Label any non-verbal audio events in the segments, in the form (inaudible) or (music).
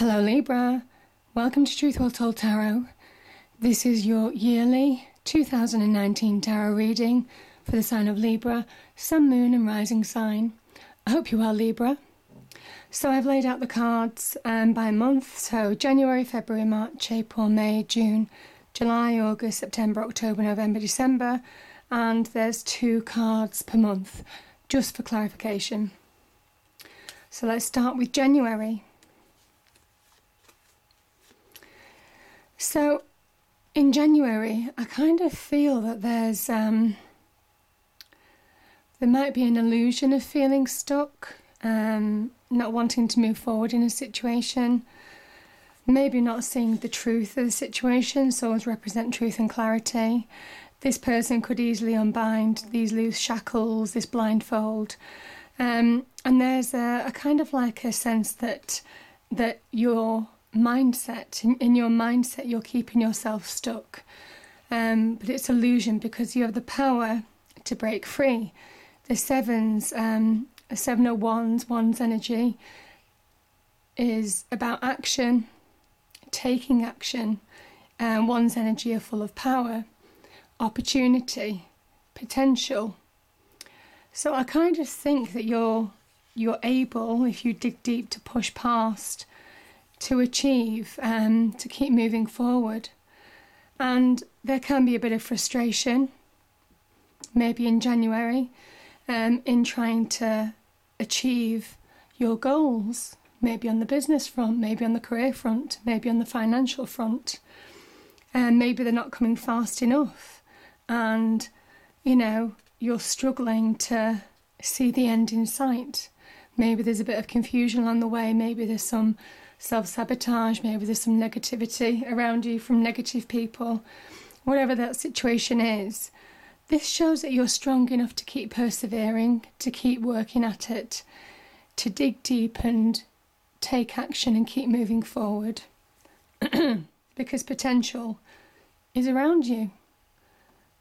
Hello, Libra. Welcome to Truth Well Told Tarot. This is your yearly 2019 tarot reading for the sign of Libra, Sun, Moon, and Rising sign. I hope you are, Libra. So, I've laid out the cards um, by month. So, January, February, March, April, May, June, July, August, September, October, November, December. And there's two cards per month, just for clarification. So, let's start with January. So, in January, I kind of feel that there's um, there might be an illusion of feeling stuck, um, not wanting to move forward in a situation, maybe not seeing the truth of the situation. Souls represent truth and clarity. This person could easily unbind these loose shackles, this blindfold, um, and there's a, a kind of like a sense that that you're mindset. In, in your mindset, you're keeping yourself stuck. Um, but it's illusion because you have the power to break free. The sevens, um, seven of wands, wands energy is about action, taking action. Um, wands energy are full of power, opportunity, potential. So I kind of think that you're you're able, if you dig deep, to push past to achieve, um, to keep moving forward. And there can be a bit of frustration, maybe in January, um, in trying to achieve your goals, maybe on the business front, maybe on the career front, maybe on the financial front. And maybe they're not coming fast enough. And, you know, you're struggling to see the end in sight. Maybe there's a bit of confusion along the way, maybe there's some self sabotage, maybe there's some negativity around you from negative people, whatever that situation is. This shows that you're strong enough to keep persevering, to keep working at it, to dig deep and take action and keep moving forward. (clears throat) because potential is around you.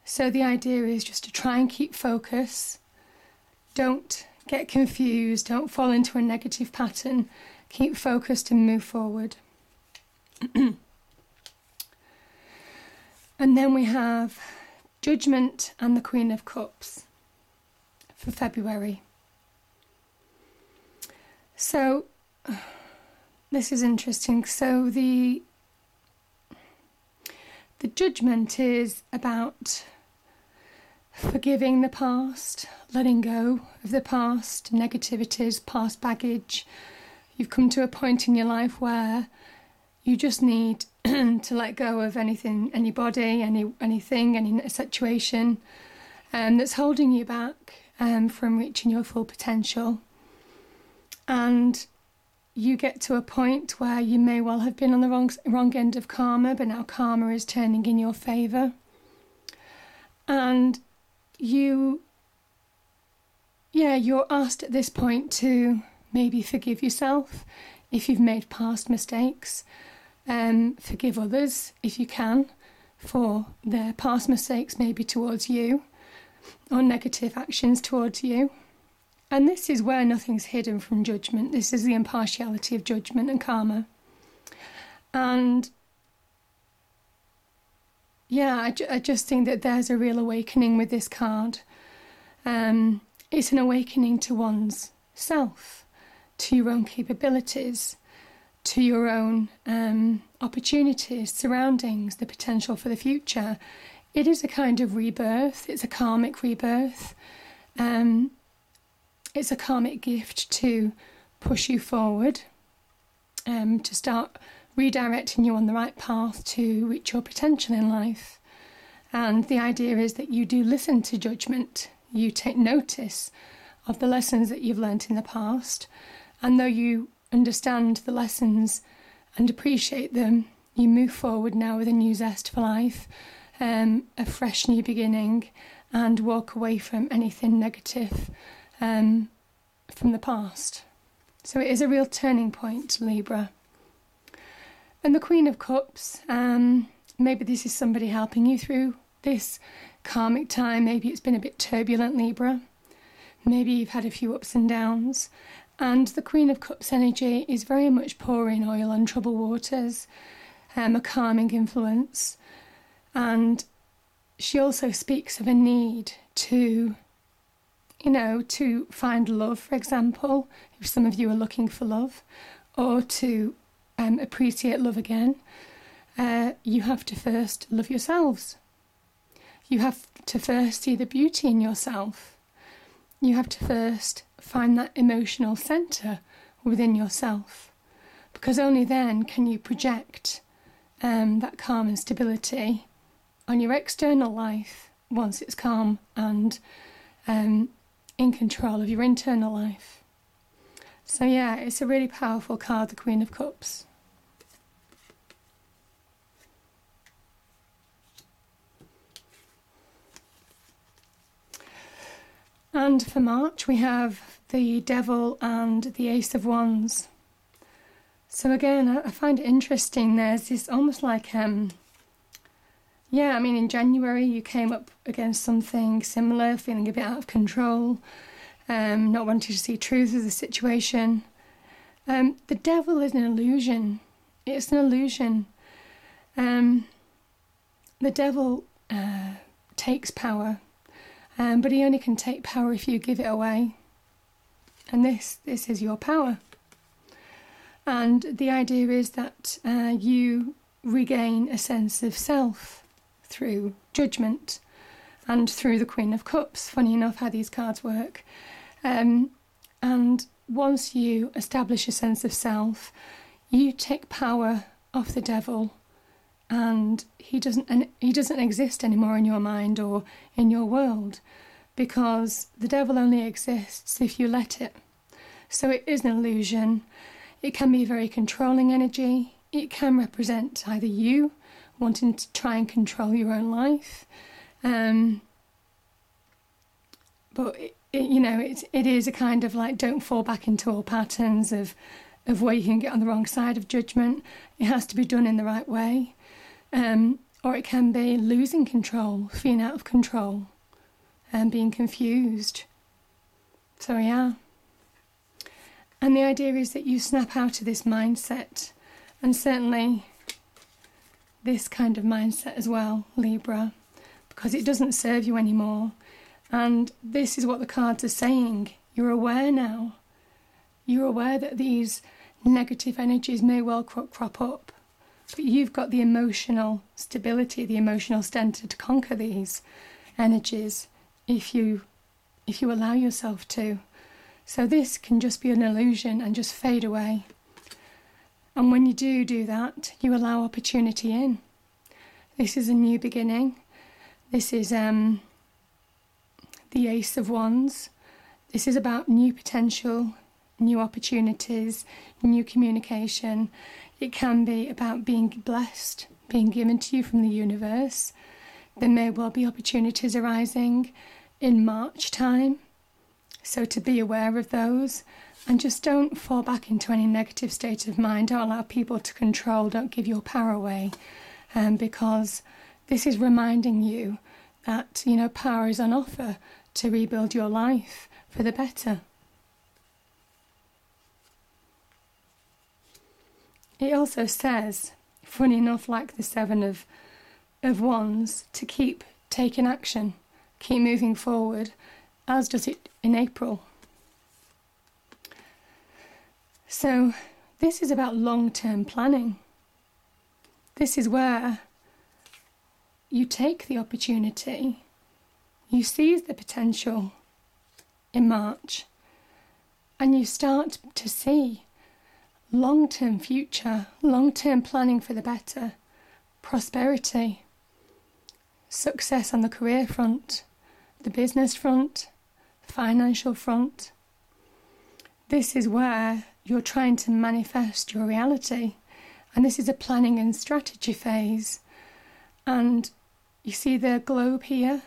So the idea is just to try and keep focus. Don't get confused, don't fall into a negative pattern Keep focused and move forward. (clears throat) and then we have Judgment and the Queen of Cups for February. So, (sighs) this is interesting. So, the the judgment is about forgiving the past, letting go of the past, negativities, past baggage, you've come to a point in your life where you just need (clears throat) to let go of anything, anybody, any anything, any situation um, that's holding you back um, from reaching your full potential. And you get to a point where you may well have been on the wrong wrong end of karma, but now karma is turning in your favour. And you, yeah, you're asked at this point to maybe forgive yourself if you've made past mistakes. Um, forgive others if you can for their past mistakes, maybe towards you, or negative actions towards you. And this is where nothing's hidden from judgment. This is the impartiality of judgment and karma. And yeah, I, ju- I just think that there's a real awakening with this card. Um, it's an awakening to one's self to your own capabilities, to your own um, opportunities, surroundings, the potential for the future. It is a kind of rebirth, it's a karmic rebirth. Um, it's a karmic gift to push you forward, um, to start redirecting you on the right path to reach your potential in life. And the idea is that you do listen to judgment, you take notice of the lessons that you've learnt in the past, and though you understand the lessons and appreciate them, you move forward now with a new zest for life, um, a fresh new beginning, and walk away from anything negative um, from the past. So it is a real turning point, Libra. And the Queen of Cups, um, maybe this is somebody helping you through this karmic time. Maybe it's been a bit turbulent, Libra. Maybe you've had a few ups and downs. And the Queen of Cups energy is very much pouring oil on troubled waters, um, a calming influence. And she also speaks of a need to, you know, to find love, for example, if some of you are looking for love, or to um, appreciate love again. Uh, you have to first love yourselves. You have to first see the beauty in yourself. You have to first find that emotional centre within yourself, because only then can you project um, that calm and stability on your external life once it's calm and um, in control of your internal life. So, yeah, it's a really powerful card, the Queen of Cups. And for March, we have the Devil and the Ace of Wands. So again, I find it interesting. There's this almost like, um, yeah, I mean, in January you came up against something similar, feeling a bit out of control, um, not wanting to see truth of the situation. Um, the devil is an illusion. It's an illusion. Um, the devil uh, takes power um, but he only can take power if you give it away. And this, this is your power. And the idea is that uh, you regain a sense of self through judgment and through the Queen of Cups. Funny enough, how these cards work. Um, and once you establish a sense of self, you take power off the devil and he doesn't and he doesn't exist anymore in your mind or in your world because the devil only exists if you let it. So it is an illusion. It can be very controlling energy. It can represent either you wanting to try and control your own life um, but it, it, you know it, it is a kind of like don't fall back into all patterns of of where you can get on the wrong side of judgment. It has to be done in the right way um, or it can be losing control, feeling out of control, and being confused. So, yeah. And the idea is that you snap out of this mindset, and certainly this kind of mindset as well, Libra, because it doesn't serve you anymore. And this is what the cards are saying. You're aware now. You're aware that these negative energies may well crop up but you've got the emotional stability, the emotional center to conquer these energies if you if you allow yourself to. So this can just be an illusion and just fade away. And when you do do that, you allow opportunity in. This is a new beginning. This is um, the Ace of Wands. This is about new potential, new opportunities, new communication. It can be about being blessed, being given to you from the universe. There may well be opportunities arising in March time. So to be aware of those and just don't fall back into any negative state of mind. Don't allow people to control, don't give your power away. Um, because this is reminding you that, you know, power is on offer to rebuild your life for the better. It also says, funny enough, like the Seven of, of Wands, to keep taking action, keep moving forward, as does it in April. So, this is about long term planning. This is where you take the opportunity, you seize the potential in March, and you start to see long term future, long term planning for the better, prosperity, success on the career front, the business front, financial front. This is where you're trying to manifest your reality, and this is a planning and strategy phase. And you see the globe here?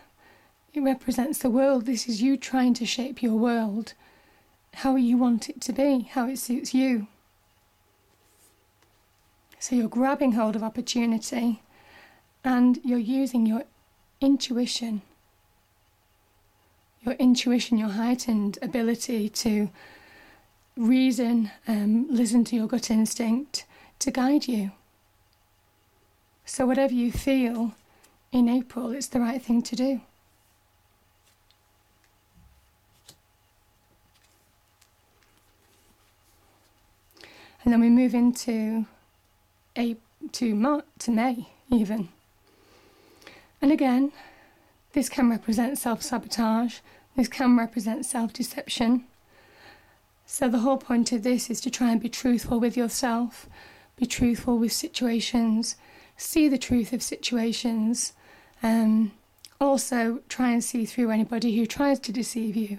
It represents the world. This is you trying to shape your world how you want it to be, how it suits you. So you're grabbing hold of opportunity and you're using your intuition, your intuition, your heightened ability to reason, um, listen to your gut instinct to guide you. So, whatever you feel in April, it's the right thing to do. And then we move into a to Mar- to May even. And again, this can represent self-sabotage. This can represent self-deception. So the whole point of this is to try and be truthful with yourself, be truthful with situations, see the truth of situations. Um, also, try and see through anybody who tries to deceive you,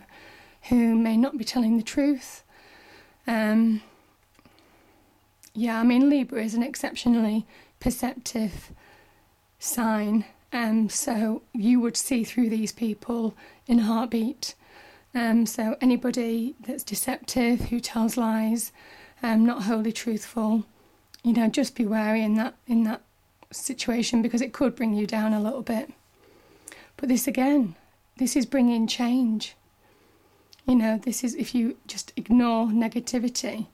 who may not be telling the truth. Um, yeah, I mean, Libra is an exceptionally perceptive sign, um, so you would see through these people in a heartbeat. Um, so anybody that's deceptive, who tells lies, um, not wholly truthful, you know, just be wary in that in that situation because it could bring you down a little bit. But this again, this is bringing change. You know, this is if you just ignore negativity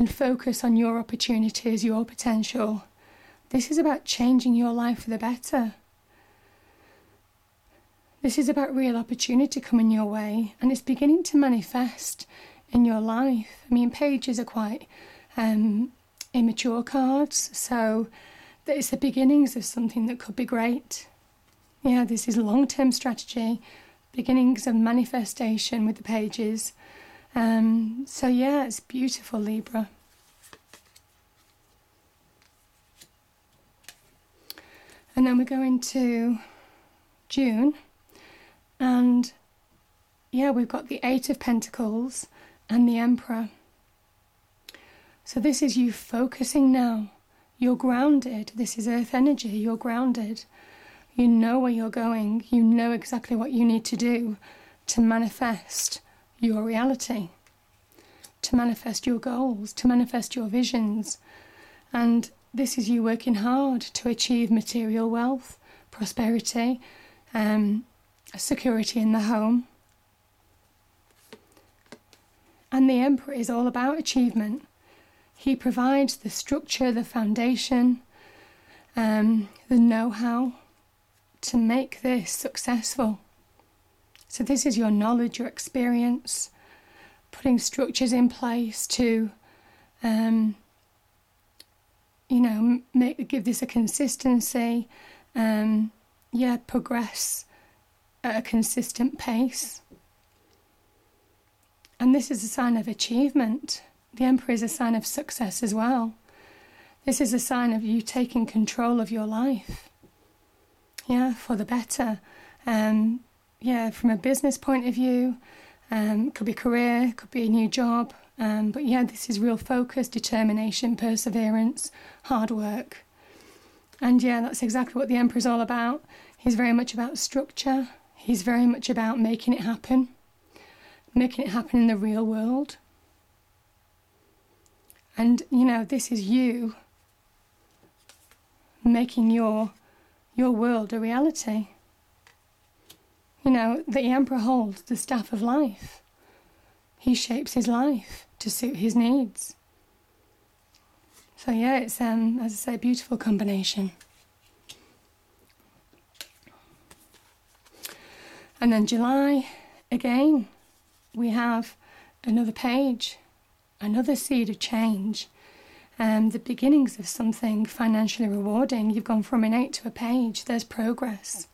and focus on your opportunities, your potential. This is about changing your life for the better. This is about real opportunity coming your way and it's beginning to manifest in your life. I mean, pages are quite um, immature cards, so it's the beginnings of something that could be great. Yeah, this is long term strategy, beginnings of manifestation with the pages. Um, so, yeah, it's beautiful, Libra. And then we go into June, and yeah, we've got the Eight of Pentacles and the Emperor. So, this is you focusing now. You're grounded. This is earth energy. You're grounded. You know where you're going. You know exactly what you need to do to manifest your reality, to manifest your goals, to manifest your visions. And this is you working hard to achieve material wealth, prosperity, um, security in the home. And the Emperor is all about achievement. He provides the structure, the foundation, um, the know how to make this successful. So, this is your knowledge, your experience, putting structures in place to, um, you know, make give this a consistency, um, yeah, progress at a consistent pace. And this is a sign of achievement. The Emperor is a sign of success as well. This is a sign of you taking control of your life. Yeah, for the better. Um, yeah, from a business point of view, um, could be career, could be a new job. Um, but yeah, this is real focus, determination, perseverance, hard work. And yeah, that's exactly what the Emperor is all about. He's very much about structure, he's very much about making it happen, making it happen in the real world. And you know, this is you making your your world a reality. You know, the emperor holds the staff of life. He shapes his life to suit his needs. So yeah, it's um, as I say, a beautiful combination. And then July, again, we have another page another seed of change, um, the beginnings of something financially rewarding. You've gone from an eight to a page, there's progress.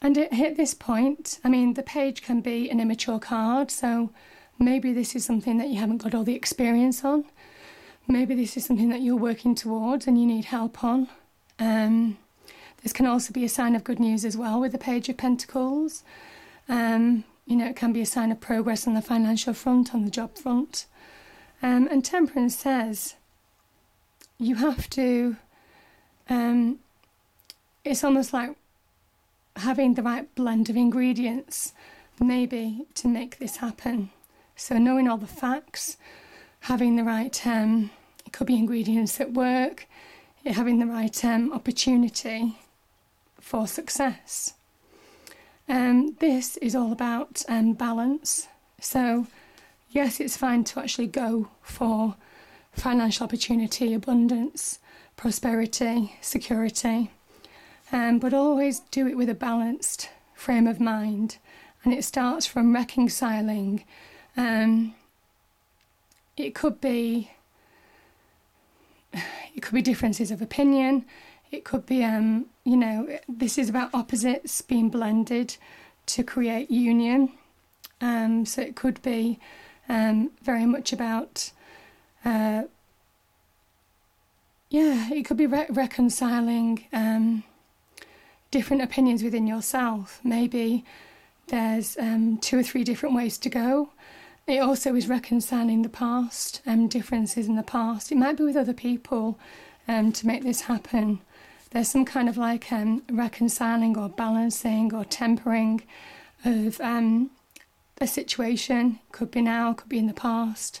And at this point, I mean, the page can be an immature card, so maybe this is something that you haven't got all the experience on. Maybe this is something that you're working towards and you need help on. Um, this can also be a sign of good news as well with the Page of Pentacles. Um, you know, it can be a sign of progress on the financial front, on the job front. Um, and temperance says you have to, um, it's almost like having the right blend of ingredients, maybe, to make this happen. So, knowing all the facts, having the right, um, it could be ingredients at work, having the right um, opportunity for success. Um, this is all about um, balance. So, yes, it's fine to actually go for financial opportunity, abundance, prosperity, security, um, but always do it with a balanced frame of mind. And it starts from reconciling. Um, it could be it could be differences of opinion. It could be, um, you know, this is about opposites being blended to create union. Um, so it could be um, very much about, uh, yeah, it could be re- reconciling um, different opinions within yourself. Maybe there's um, two or three different ways to go. It also is reconciling the past and um, differences in the past. It might be with other people um, to make this happen. There's some kind of like um, reconciling or balancing or tempering of um, a situation. Could be now, could be in the past,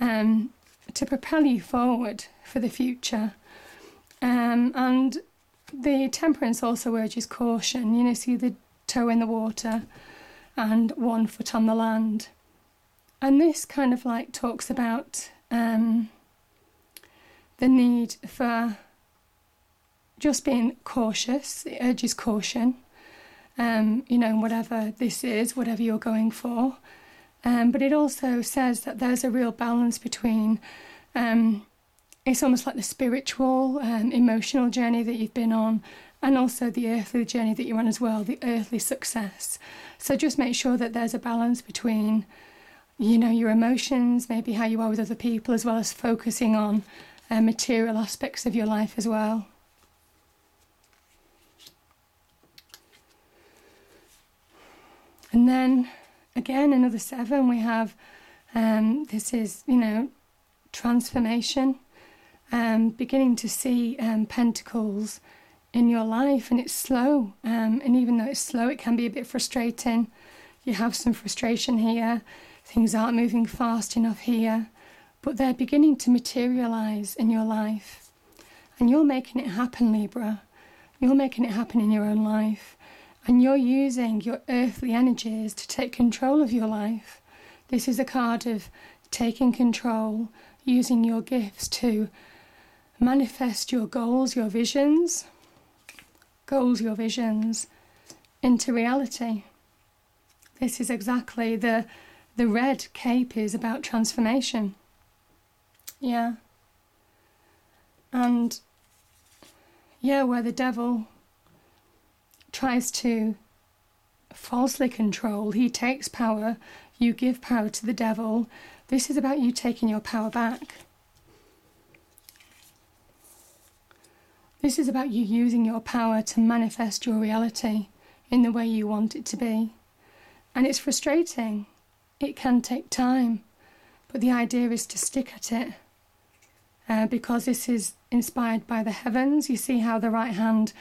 um, to propel you forward for the future. And the temperance also urges caution. You know, see the toe in the water and one foot on the land. And this kind of like talks about um, the need for just being cautious. It urges caution, um, you know, whatever this is, whatever you're going for. Um, but it also says that there's a real balance between um, it's almost like the spiritual, um, emotional journey that you've been on, and also the earthly journey that you're on as well, the earthly success. So just make sure that there's a balance between you know, your emotions, maybe how you are with other people, as well as focusing on uh, material aspects of your life as well. And then again, another seven, we have um, this is, you know, transformation, um, beginning to see um, pentacles in your life, and it's slow. Um, and even though it's slow, it can be a bit frustrating. You have some frustration here Things aren't moving fast enough here, but they're beginning to materialize in your life. And you're making it happen, Libra. You're making it happen in your own life. And you're using your earthly energies to take control of your life. This is a card of taking control, using your gifts to manifest your goals, your visions, goals, your visions into reality. This is exactly the the red cape is about transformation. Yeah. And yeah, where the devil tries to falsely control, he takes power, you give power to the devil. This is about you taking your power back. This is about you using your power to manifest your reality in the way you want it to be. And it's frustrating it can take time, but the idea is to stick at it uh, because this is inspired by the heavens. You see how the right hand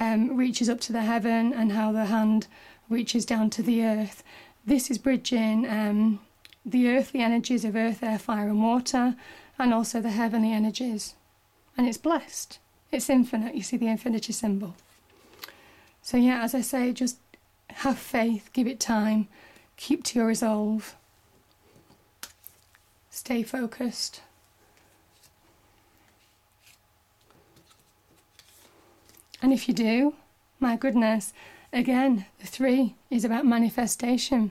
um, reaches up to the heaven and how the hand reaches down to the earth. This is bridging um, the earthly energies of earth, air, fire, and water, and also the heavenly energies. And it's blessed. It's infinite. You see the infinity symbol. So, yeah, as I say, just have faith, give it time, Keep to your resolve. Stay focused. And if you do, my goodness, again, the three is about manifestation.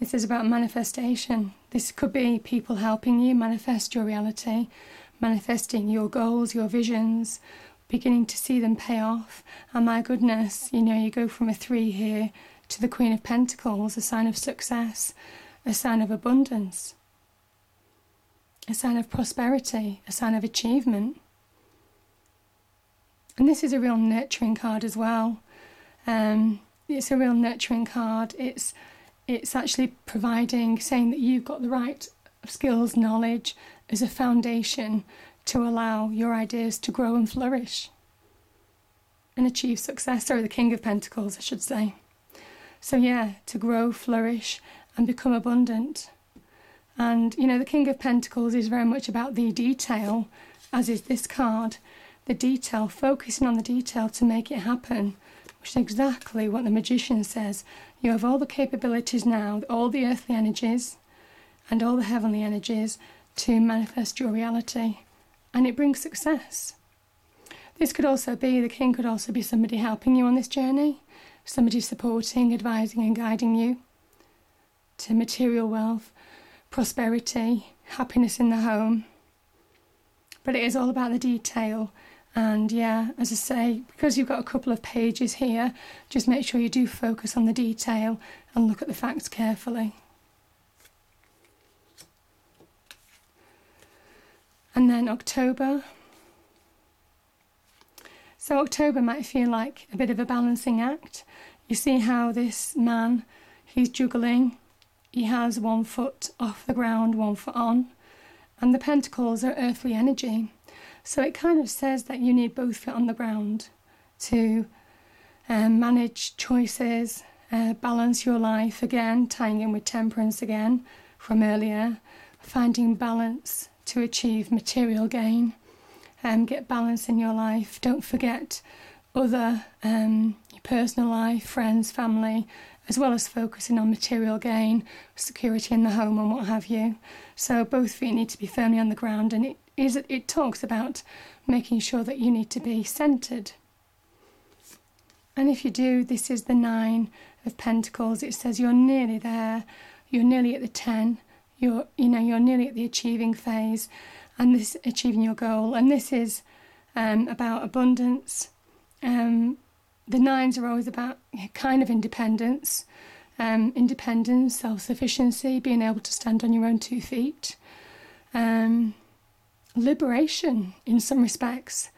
This is about manifestation. This could be people helping you manifest your reality, manifesting your goals, your visions, beginning to see them pay off. And my goodness, you know, you go from a three here to the Queen of Pentacles, a sign of success, a sign of abundance, a sign of prosperity, a sign of achievement. And this is a real nurturing card as well. Um, it's a real nurturing card. It's it's actually providing, saying that you've got the right skills, knowledge as a foundation to allow your ideas to grow and flourish and achieve success. Sorry, the King of Pentacles, I should say. So, yeah, to grow, flourish, and become abundant. And, you know, the King of Pentacles is very much about the detail, as is this card. The detail, focusing on the detail to make it happen, which is exactly what the Magician says. You have all the capabilities now, all the earthly energies, and all the heavenly energies to manifest your reality. And it brings success. This could also be, the king could also be somebody helping you on this journey, somebody supporting, advising, and guiding you to material wealth, prosperity, happiness in the home. But it is all about the detail. And yeah, as I say, because you've got a couple of pages here, just make sure you do focus on the detail and look at the facts carefully. And then October. So, October might feel like a bit of a balancing act. You see how this man, he's juggling. He has one foot off the ground, one foot on. And the pentacles are earthly energy. So, it kind of says that you need both feet on the ground to um, manage choices, uh, balance your life again, tying in with temperance again from earlier, finding balance to achieve material gain. Um, get balance in your life. Don't forget other um, your personal life, friends, family, as well as focusing on material gain, security in the home, and what have you. So both feet need to be firmly on the ground, and it is it talks about making sure that you need to be centered. And if you do, this is the nine of Pentacles. It says you're nearly there. You're nearly at the ten you're you know you're nearly at the achieving phase and this achieving your goal. And this is um, about abundance. Um, the nines are always about kind of independence. Um, independence self-sufficiency being able to stand on your own two feet. Um, liberation in some respects.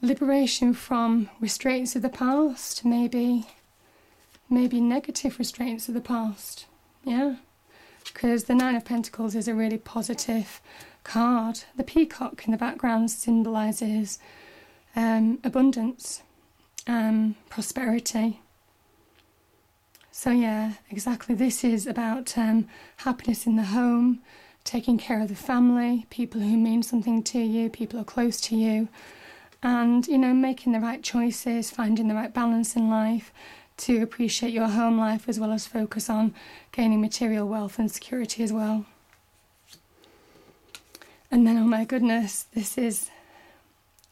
Liberation from restraints of the past maybe maybe negative restraints of the past. Yeah because the Nine of Pentacles is a really positive card. The peacock in the background symbolises um, abundance, um, prosperity. So, yeah, exactly. This is about um, happiness in the home, taking care of the family, people who mean something to you, people who are close to you, and, you know, making the right choices, finding the right balance in life, to appreciate your home life as well as focus on gaining material wealth and security as well. And then, oh my goodness, this is,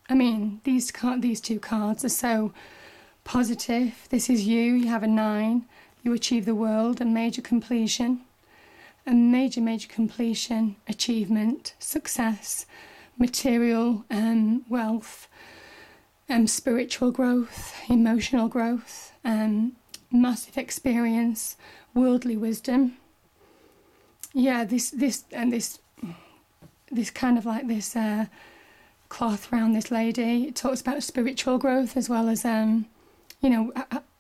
I mean, these these two cards are so positive. This is you. You have a nine. You achieve the world, a major completion, a major, major completion, achievement, success, material um, wealth, um, spiritual growth, emotional growth, um, massive experience, worldly wisdom. Yeah, this this and this this kind of like this uh, cloth around this lady. It talks about spiritual growth as well as um, you know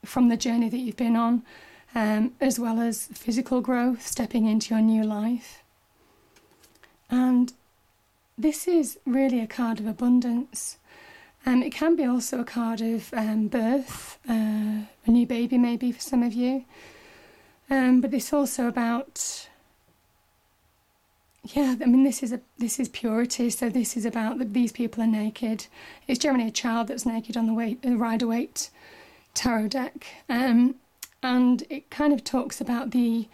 from the journey that you've been on, um, as well as physical growth, stepping into your new life. And this is really a card of abundance. Um, it can be also a card of um, birth, uh, a new baby maybe for some of you. Um, but it's also about, yeah, I mean, this is a this is purity. So this is about that these people are naked. It's generally a child that's naked on the way, the Rider Waite tarot deck, um, and it kind of talks about the.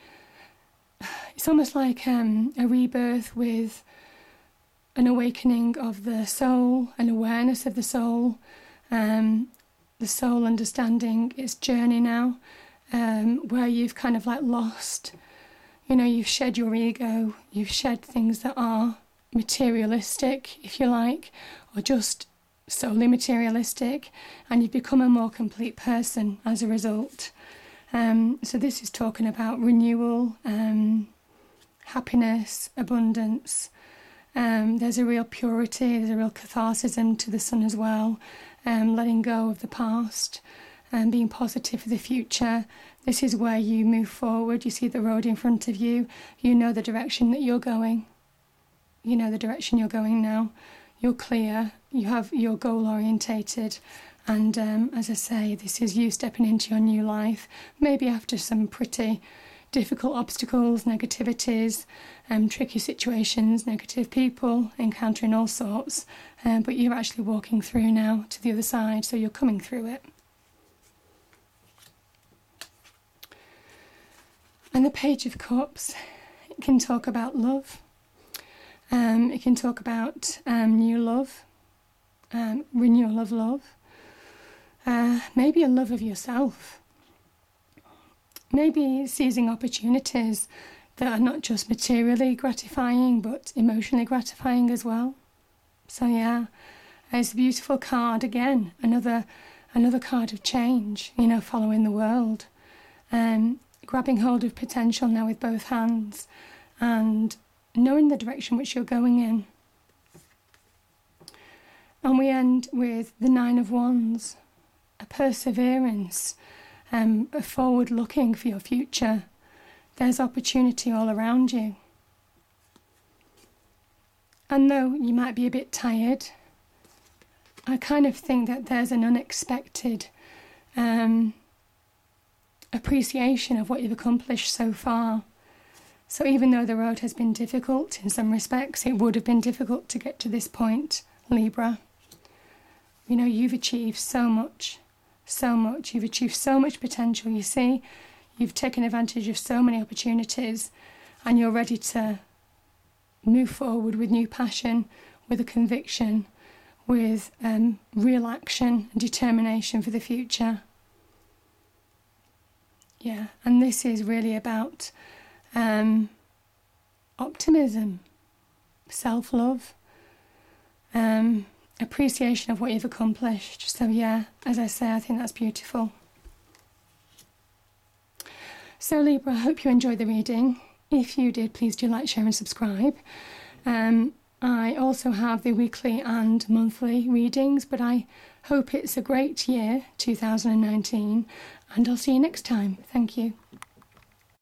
It's almost like um, a rebirth with an awakening of the soul, an awareness of the soul, um, the soul understanding its journey now, um, where you've kind of like lost, you know, you've shed your ego, you've shed things that are materialistic, if you like, or just solely materialistic, and you've become a more complete person as a result. Um, so, this is talking about renewal, um, happiness, abundance, um, there's a real purity, there's a real catharsism to the sun as well, um, letting go of the past and being positive for the future. This is where you move forward. You see the road in front of you. You know the direction that you're going. You know the direction you're going now. You're clear. You have your goal orientated. And um, as I say, this is you stepping into your new life, maybe after some pretty difficult obstacles, negativities, um, tricky situations, negative people, encountering all sorts, um, but you're actually walking through now to the other side, so you're coming through it. And the Page of Cups it can talk about love. Um, it can talk about um, new love, um, renewal of love, uh, maybe a love of yourself, maybe seizing opportunities that are not just materially gratifying but emotionally gratifying as well. So yeah, it's a beautiful card again, another another card of change, you know, following the world. Um, grabbing hold of potential now with both hands and knowing the direction which you're going in. And we end with the Nine of Wands, a perseverance, um, forward looking for your future. There's opportunity all around you. And though you might be a bit tired, I kind of think that there's an unexpected um, appreciation of what you've accomplished so far. So, even though the road has been difficult in some respects, it would have been difficult to get to this point, Libra. You know, you've achieved so much, so much. You've achieved so much potential. You see, you've taken advantage of so many opportunities, and you're ready to move forward with new passion, with a conviction, with um, real action and determination for the future. Yeah, and this is really about um, optimism, self love, um, appreciation of what you've accomplished. So, yeah, as I say, I think that's beautiful. So, Libra, I hope you enjoyed the reading. If you did, please do like, share, and subscribe. Um, I also have the weekly and monthly readings, but I hope it's a great year, 2019, and I'll see you next time. Thank you.